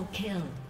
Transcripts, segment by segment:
Double kill.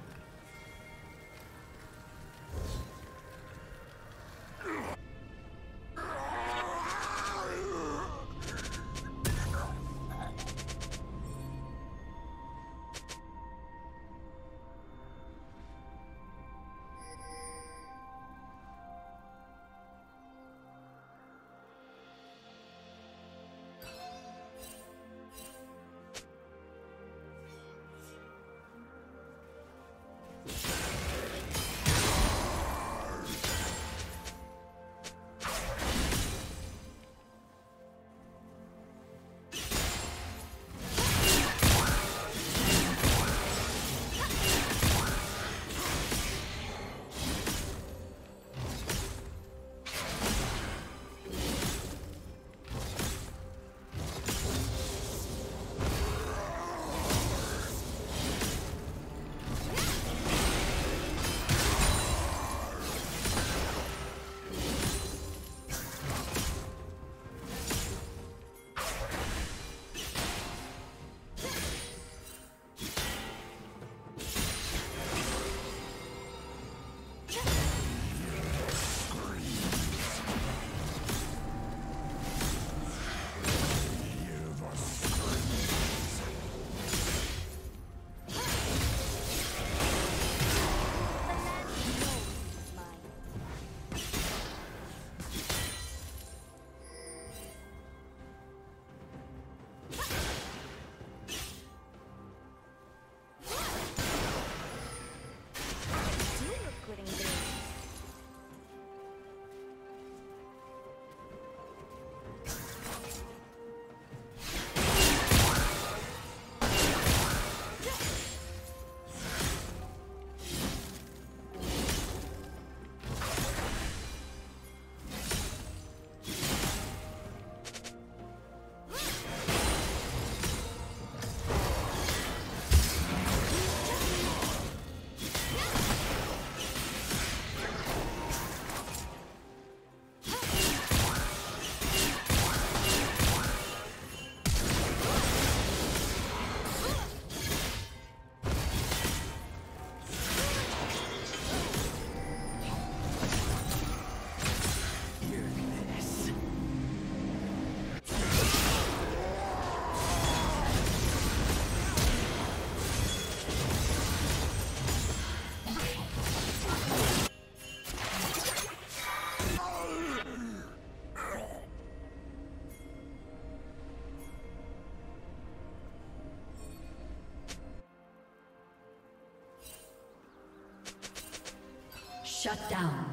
Shut down.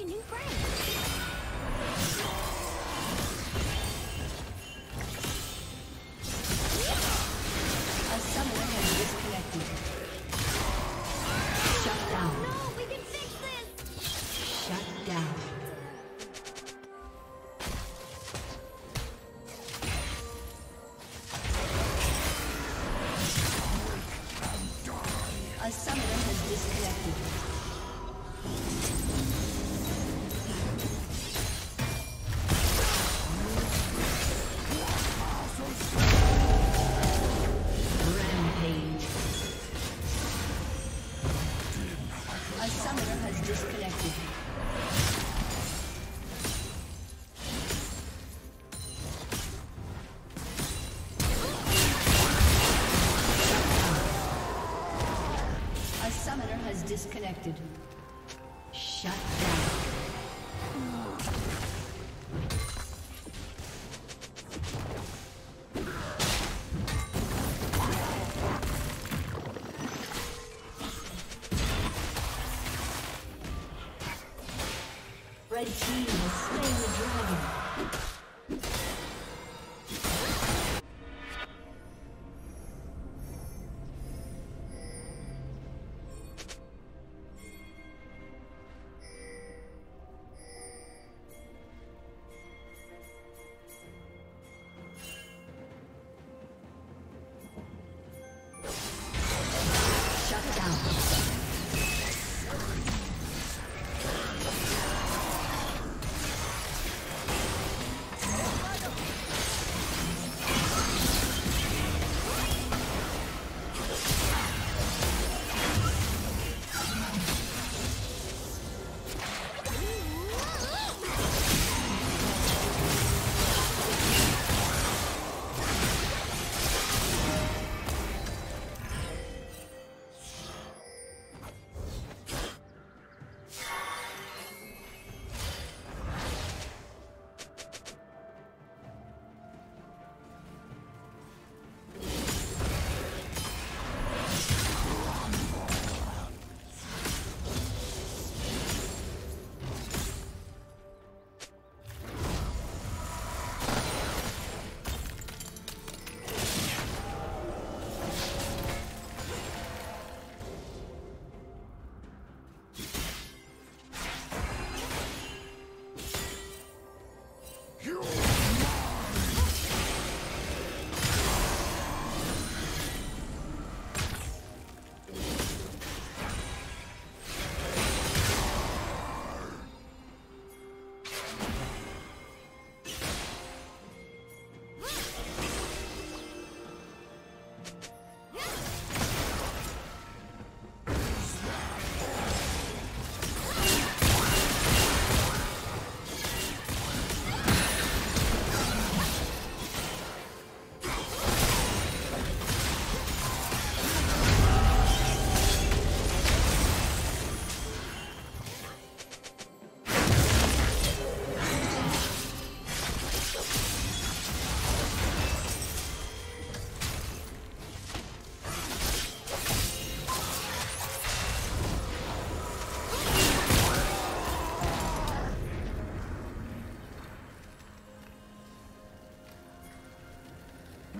a new friend. Disconnected.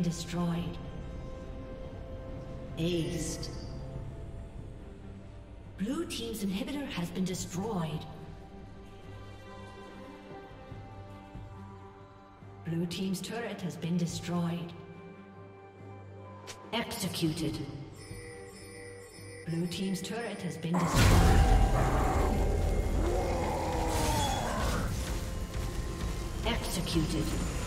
been destroyed. Aced. Blue team's inhibitor has been destroyed. Blue team's turret has been destroyed. Executed. Blue team's turret has been destroyed. Executed.